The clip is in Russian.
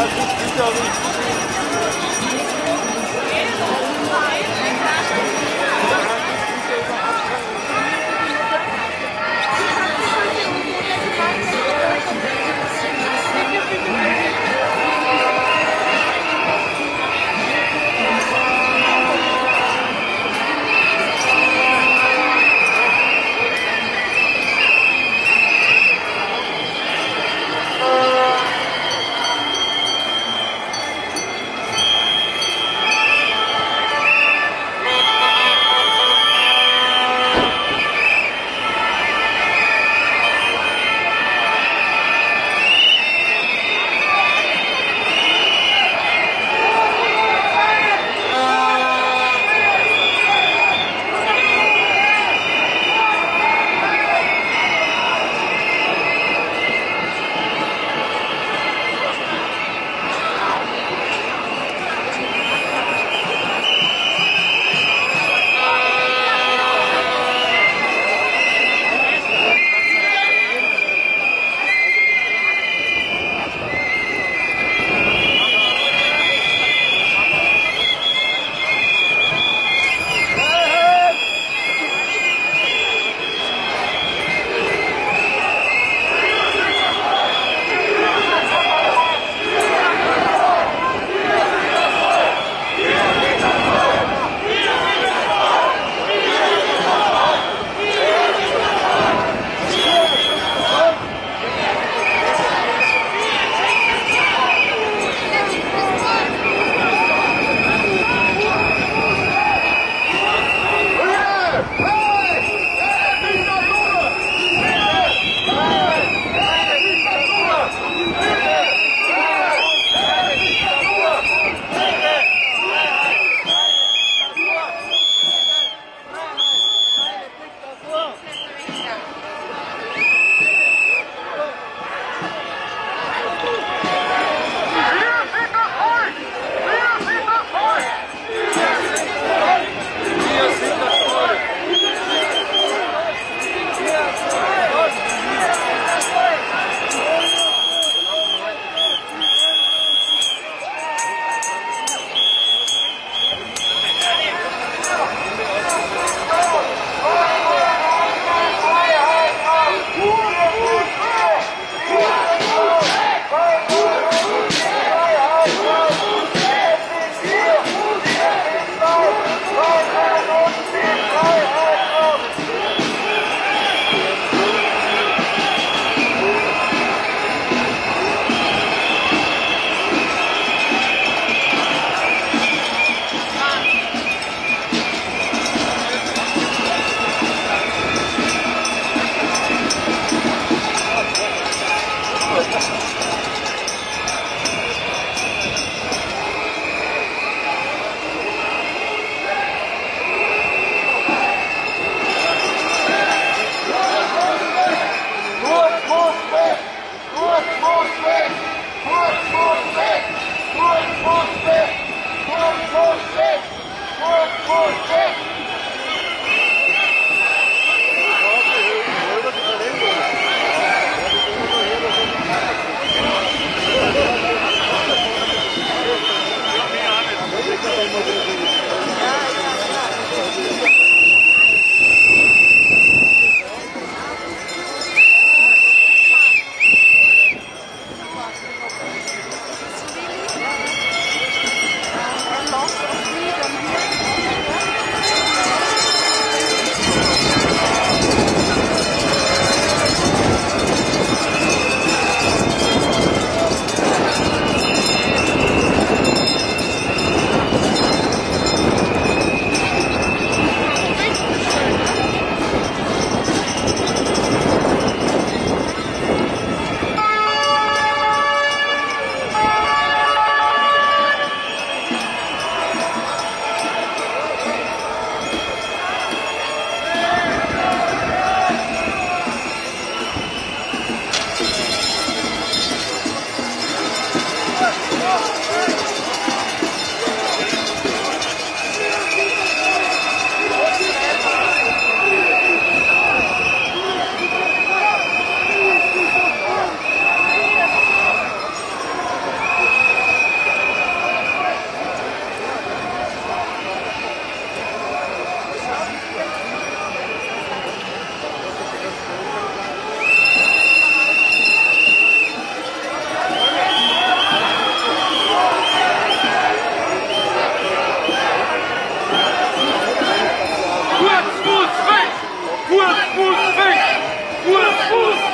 Hadi, bir daha. Fuß, Fuß, Fuß, Fuß.